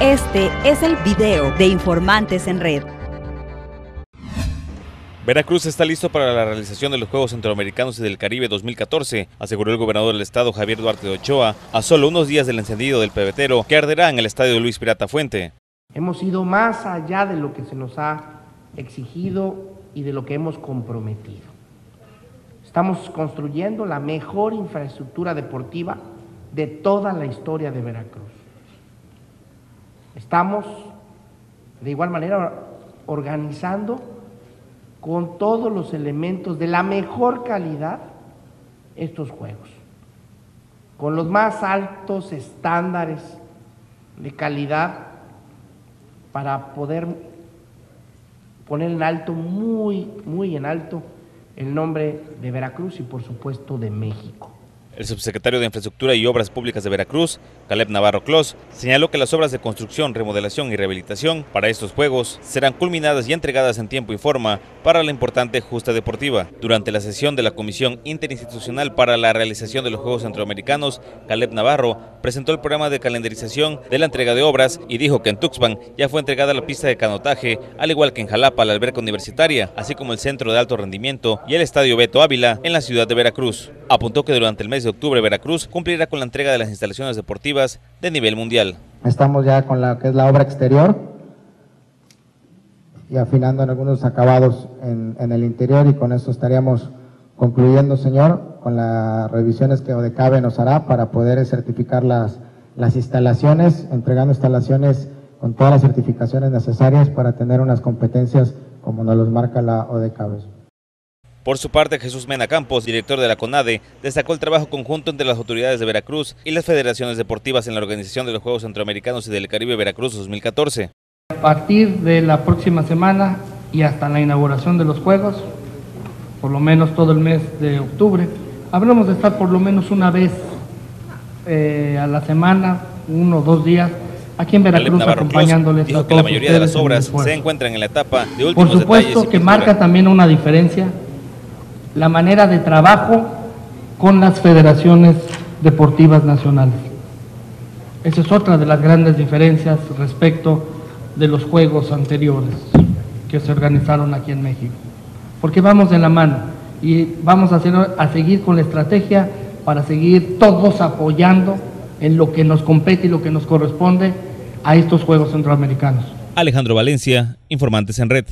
Este es el video de Informantes en Red. Veracruz está listo para la realización de los Juegos Centroamericanos y del Caribe 2014, aseguró el gobernador del estado Javier Duarte de Ochoa, a solo unos días del encendido del pebetero que arderá en el estadio Luis Pirata Fuente. Hemos ido más allá de lo que se nos ha exigido y de lo que hemos comprometido. Estamos construyendo la mejor infraestructura deportiva de toda la historia de Veracruz. Estamos, de igual manera, organizando con todos los elementos de la mejor calidad estos juegos, con los más altos estándares de calidad para poder poner en alto, muy, muy en alto, el nombre de Veracruz y por supuesto de México. El subsecretario de Infraestructura y Obras Públicas de Veracruz, Caleb Navarro Clos, señaló que las obras de construcción, remodelación y rehabilitación para estos Juegos serán culminadas y entregadas en tiempo y forma para la importante justa deportiva. Durante la sesión de la Comisión Interinstitucional para la realización de los Juegos Centroamericanos, Caleb Navarro presentó el programa de calendarización de la entrega de obras y dijo que en Tuxpan ya fue entregada la pista de canotaje, al igual que en Jalapa la alberca universitaria, así como el centro de alto rendimiento y el estadio Beto Ávila en la ciudad de Veracruz. Apuntó que durante el mes de octubre Veracruz cumplirá con la entrega de las instalaciones deportivas de nivel mundial. Estamos ya con la que es la obra exterior y afinando en algunos acabados en, en el interior y con eso estaríamos concluyendo, señor, con las revisiones que ODECABE nos hará para poder certificar las, las instalaciones, entregando instalaciones con todas las certificaciones necesarias para tener unas competencias como nos los marca la ODECABE. Por su parte, Jesús Mena Campos, director de la CONADE, destacó el trabajo conjunto entre las autoridades de Veracruz y las federaciones deportivas en la organización de los Juegos Centroamericanos y del Caribe Veracruz 2014. A partir de la próxima semana y hasta la inauguración de los Juegos, por lo menos todo el mes de octubre, habremos de estar por lo menos una vez eh, a la semana, uno o dos días, aquí en Veracruz acompañándoles dijo a que la mayoría de las obras se encuentran en la etapa de últimos Por supuesto que marca también una diferencia la manera de trabajo con las federaciones deportivas nacionales. Esa es otra de las grandes diferencias respecto de los juegos anteriores que se organizaron aquí en México. Porque vamos de la mano y vamos a, a seguir con la estrategia para seguir todos apoyando en lo que nos compete y lo que nos corresponde a estos Juegos Centroamericanos. Alejandro Valencia, Informantes en Red.